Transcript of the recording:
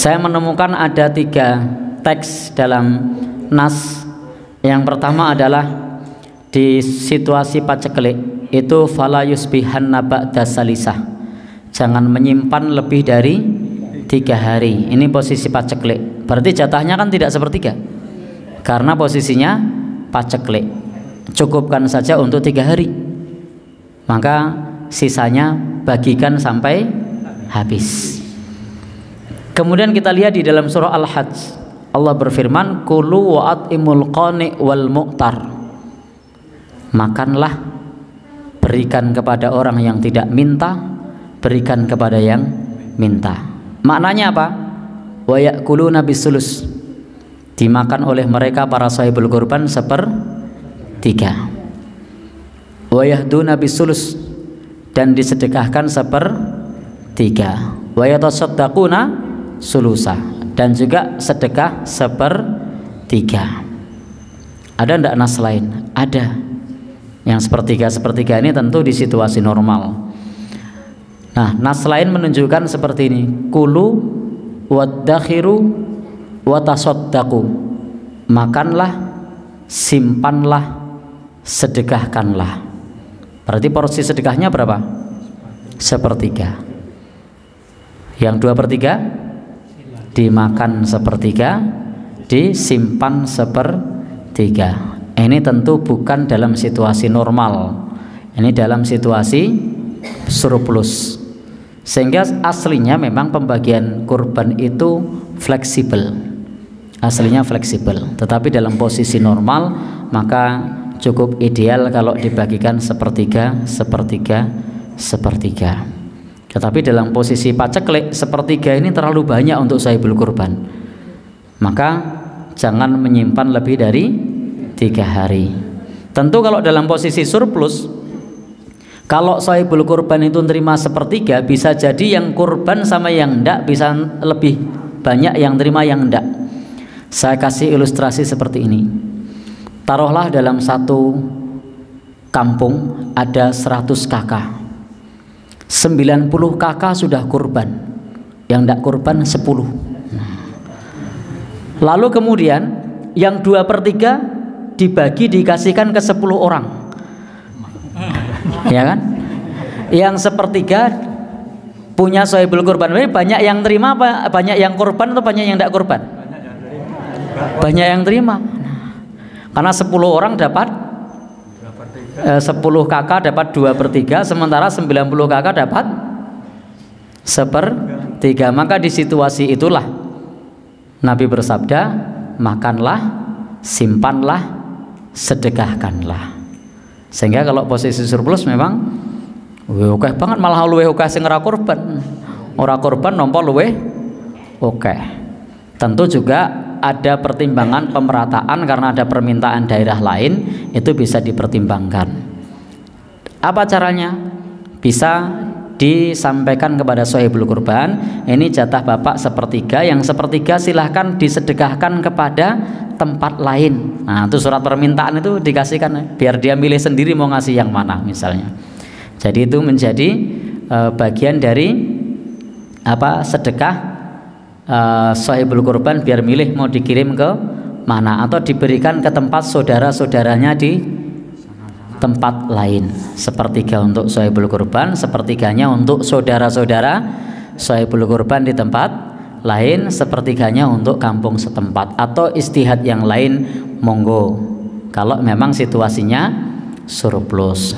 saya menemukan ada tiga teks dalam nas. Yang pertama adalah di situasi paceklik itu fala yusbihanna ba'da salisah. Jangan menyimpan lebih dari tiga hari. Ini posisi paceklik berarti jatahnya kan tidak sepertiga? Karena posisinya paceklik cukupkan saja untuk tiga hari. Maka sisanya bagikan sampai habis kemudian kita lihat di dalam surah Al-Hajj. Allah berfirman kulu wa imul qani wal mu'tar. Makanlah berikan kepada orang yang tidak minta berikan kepada yang minta. Maknanya apa? Wa ya'kuluna bisulus. Dimakan oleh mereka para sahibul kurban sepertiga. Wa yahduna bisulus. Dan disedekahkan sepertiga. Wa yatasaddaquna sulusa. Dan juga sedekah sepertiga. Ada ndak nas lain? Ada. Yang sepertiga sepertiga ini tentu di situasi normal. Nah nas lain menunjukkan seperti ini. Kulu waddakhiru watasaddaqu makanlah simpanlah sedekahkanlah. Berarti porsi sedekahnya berapa? Sepertiga. Yang dua per tiga dimakan sepertiga, disimpan sepertiga. Ini tentu bukan dalam situasi normal. Ini dalam situasi surplus. Sehingga aslinya memang pembagian kurban itu fleksibel. Aslinya fleksibel, tetapi dalam posisi normal maka cukup ideal kalau dibagikan sepertiga, sepertiga, sepertiga. Tetapi dalam posisi paceklik sepertiga ini terlalu banyak untuk sahibul kurban. Maka jangan menyimpan lebih dari tiga hari. Tentu kalau dalam posisi surplus, kalau sahibul kurban itu terima sepertiga, bisa jadi yang kurban sama yang ndak bisa lebih banyak yang terima yang ndak. Saya kasih ilustrasi seperti ini taruhlah dalam satu kampung ada 100 kakak 90 kakak sudah kurban. Yang tidak kurban 10 lalu kemudian yang dua per tiga dibagi dikasihkan ke 10 orang. Ya kan? Yang sepertiga punya sohibul kurban. Banyak yang terima apa? Banyak yang kurban atau banyak yang tidak kurban? Banyak yang terima. Karena 10 orang dapat 10 kakak dapat 2 per 3 sementara 90 kakak dapat sepertiga maka di situasi itulah Nabi bersabda makanlah simpanlah sedekahkanlah. Sehingga kalau posisi surplus memang oke banget malah luwe oke sing ora korban ora korban nompo luwe oke tentu juga ada pertimbangan pemerataan karena ada permintaan daerah lain itu bisa dipertimbangkan. Apa caranya? Bisa disampaikan kepada sohibul kurban ini jatah bapak sepertiga yang sepertiga silahkan disedekahkan kepada tempat lain. Nah itu surat permintaan itu dikasihkan biar dia milih sendiri mau ngasih yang mana misalnya. Jadi itu menjadi e, bagian dari apa sedekah uh, sahibul kurban biar milih mau dikirim ke mana atau diberikan ke tempat saudara-saudaranya di tempat lain. Sepertiga untuk sahibul kurban sepertiganya untuk saudara-saudara sahibul kurban di tempat lain sepertiganya untuk kampung setempat atau istihad yang lain. Monggo. Kalau memang situasinya surplus